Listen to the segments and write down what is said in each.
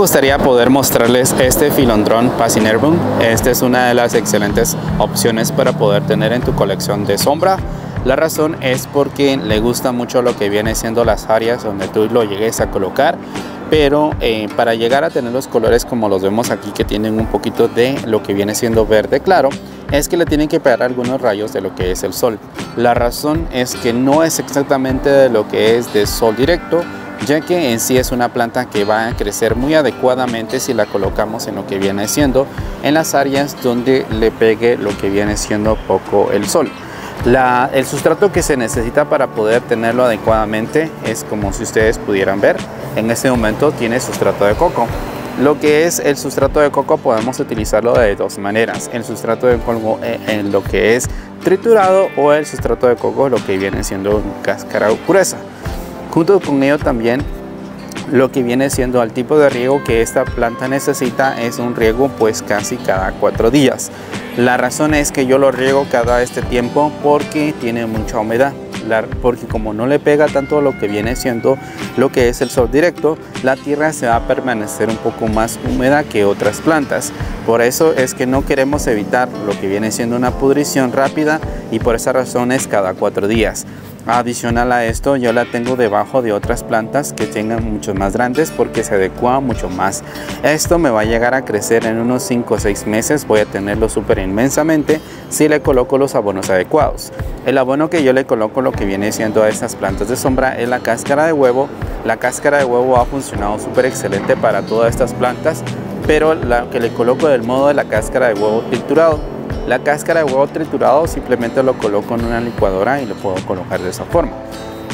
Me gustaría poder mostrarles este Philodendron Passionerbum. Esta es una de las excelentes opciones para poder tener en tu colección de sombra. La razón es porque le gusta mucho lo que viene siendo las áreas donde tú lo llegues a colocar pero eh, para llegar a tener los colores como los vemos aquí que tienen un poquito de lo que viene siendo verde claro es que le tienen que pegar algunos rayos de lo que es el sol la razón es que no es exactamente de lo que es de sol directo ya que en sí es una planta que va a crecer muy adecuadamente si la colocamos en lo que viene siendo en las áreas donde le pegue lo que viene siendo poco el sol el sustrato que se necesita para poder tenerlo adecuadamente es como si ustedes pudieran ver en este momento tiene sustrato de coco. Lo que es el sustrato de coco podemos utilizarlo de dos maneras. El sustrato de coco eh, en lo que es triturado o el sustrato de coco lo que viene siendo cáscara gruesa. Junto con ello también lo que viene siendo el tipo de riego que esta planta necesita es un riego pues casi cada cuatro días. La razón es que yo lo riego cada este tiempo porque tiene mucha humedad porque como no le pega tanto lo que viene siendo lo que es el sol directo, la tierra se va a permanecer un poco más húmeda que otras plantas. Por eso es que no queremos evitar lo que viene siendo una pudrición rápida y por esa razón es cada cuatro días. Adicional a esto, yo la tengo debajo de otras plantas que tengan mucho más grandes porque se adecua mucho más. Esto me va a llegar a crecer en unos 5 o 6 meses, voy a tenerlo súper inmensamente si le coloco los abonos adecuados. El abono que yo le coloco lo que viene siendo a estas plantas de sombra es la cáscara de huevo. La cáscara de huevo ha funcionado súper excelente para todas estas plantas, pero la que le coloco del modo de la cáscara de huevo triturado la cáscara de huevo triturado simplemente lo coloco en una licuadora y lo puedo colocar de esa forma.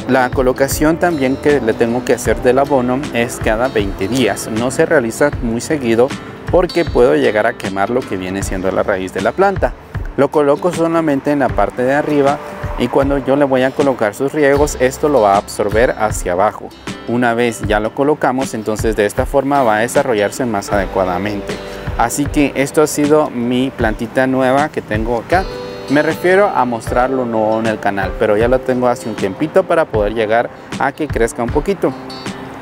La colocación también que le tengo que hacer del abono es cada 20 días. No se realiza muy seguido porque puedo llegar a quemar lo que viene siendo la raíz de la planta. Lo coloco solamente en la parte de arriba y cuando yo le voy a colocar sus riegos esto lo va a absorber hacia abajo. Una vez ya lo colocamos entonces de esta forma va a desarrollarse más adecuadamente. Así que esto ha sido mi plantita nueva que tengo acá. Me refiero a mostrarlo nuevo en el canal, pero ya lo tengo hace un tiempito para poder llegar a que crezca un poquito.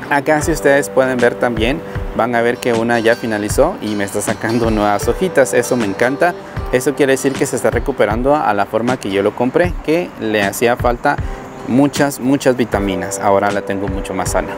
Acá si ustedes pueden ver también, van a ver que una ya finalizó y me está sacando nuevas hojitas. Eso me encanta. Eso quiere decir que se está recuperando a la forma que yo lo compré, que le hacía falta muchas, muchas vitaminas. Ahora la tengo mucho más sana.